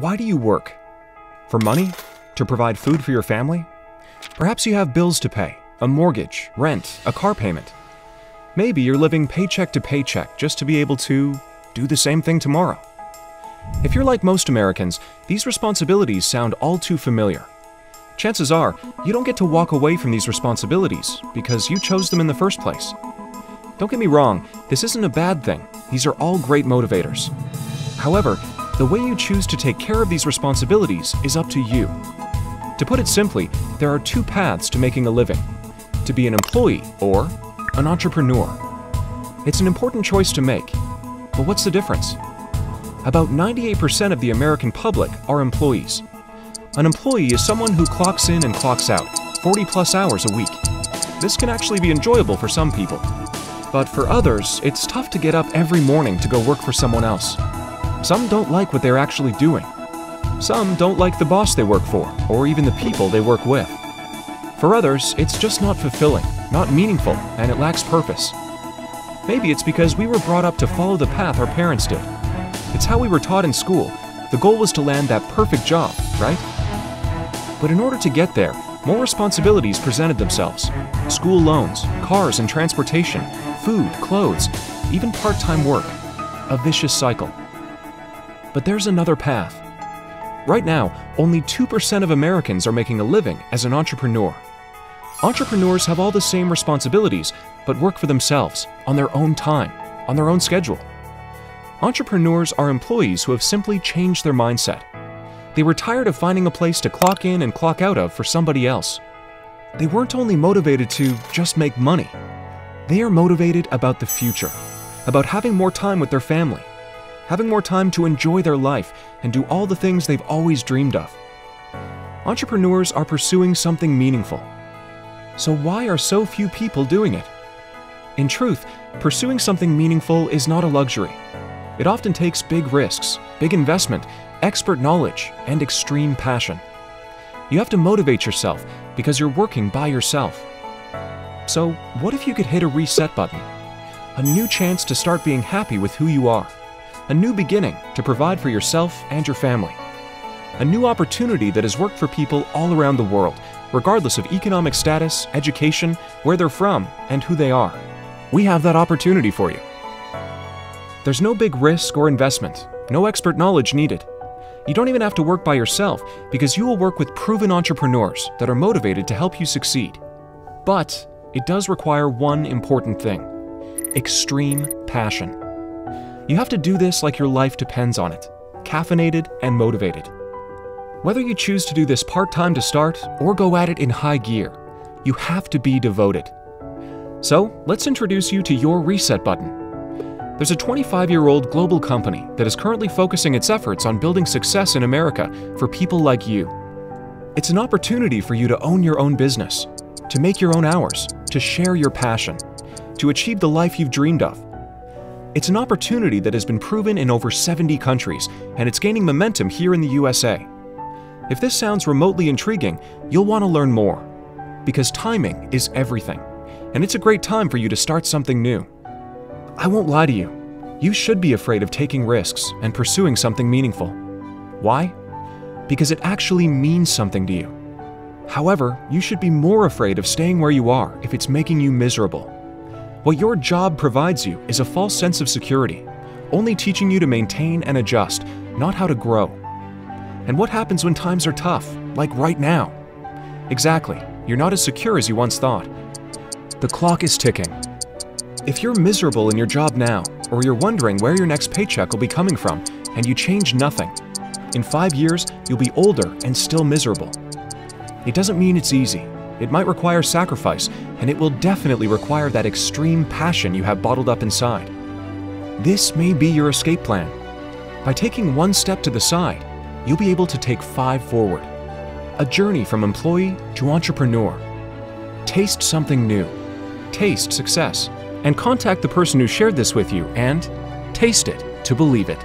Why do you work? For money? To provide food for your family? Perhaps you have bills to pay, a mortgage, rent, a car payment. Maybe you're living paycheck to paycheck just to be able to do the same thing tomorrow. If you're like most Americans, these responsibilities sound all too familiar. Chances are, you don't get to walk away from these responsibilities because you chose them in the first place. Don't get me wrong, this isn't a bad thing. These are all great motivators. However, the way you choose to take care of these responsibilities is up to you. To put it simply, there are two paths to making a living to be an employee or an entrepreneur. It's an important choice to make, but what's the difference? About 98% of the American public are employees. An employee is someone who clocks in and clocks out 40 plus hours a week. This can actually be enjoyable for some people. But for others, it's tough to get up every morning to go work for someone else. Some don't like what they're actually doing. Some don't like the boss they work for, or even the people they work with. For others, it's just not fulfilling, not meaningful, and it lacks purpose. Maybe it's because we were brought up to follow the path our parents did. It's how we were taught in school. The goal was to land that perfect job, right? But in order to get there, more responsibilities presented themselves school loans, cars and transportation, food, clothes, even part time work. A vicious cycle. But there's another path. Right now, only 2% of Americans are making a living as an entrepreneur. Entrepreneurs have all the same responsibilities, but work for themselves, on their own time, on their own schedule. Entrepreneurs are employees who have simply changed their mindset. They were tired of finding a place to clock in and clock out of for somebody else. They weren't only motivated to just make money, they are motivated about the future, about having more time with their family, having more time to enjoy their life and do all the things they've always dreamed of. Entrepreneurs are pursuing something meaningful. So, why are so few people doing it? In truth, pursuing something meaningful is not a luxury. It often takes big risks, big investment, expert knowledge, and extreme passion. You have to motivate yourself because you're working by yourself. So, what if you could hit a reset button? A new chance to start being happy with who you are. A new beginning to provide for yourself and your family. A new opportunity that has worked for people all around the world, regardless of economic status, education, where they're from, and who they are. We have that opportunity for you. There's no big risk or investment, no expert knowledge needed. You don't even have to work by yourself because you will work with proven entrepreneurs that are motivated to help you succeed. But it does require one important thing extreme passion. You have to do this like your life depends on it, caffeinated and motivated. Whether you choose to do this part time to start or go at it in high gear, you have to be devoted. So, let's introduce you to your reset button. There's a 25 year old global company that is currently focusing its efforts on building success in America for people like you. It's an opportunity for you to own your own business, to make your own hours, to share your passion, to achieve the life you've dreamed of. It's an opportunity that has been proven in over 70 countries, and it's gaining momentum here in the USA. If this sounds remotely intriguing, you'll want to learn more. Because timing is everything, and it's a great time for you to start something new. I won't lie to you. You should be afraid of taking risks and pursuing something meaningful. Why? Because it actually means something to you. However, you should be more afraid of staying where you are if it's making you miserable. What your job provides you is a false sense of security, only teaching you to maintain and adjust, not how to grow. And what happens when times are tough, like right now? Exactly, you're not as secure as you once thought. The clock is ticking. If you're miserable in your job now, or you're wondering where your next paycheck will be coming from, and you change nothing, in five years, you'll be older and still miserable. It doesn't mean it's easy. It might require sacrifice, and it will definitely require that extreme passion you have bottled up inside. This may be your escape plan. By taking one step to the side, you'll be able to take five forward. A journey from employee to entrepreneur. Taste something new. Taste success. And contact the person who shared this with you and taste it to believe it.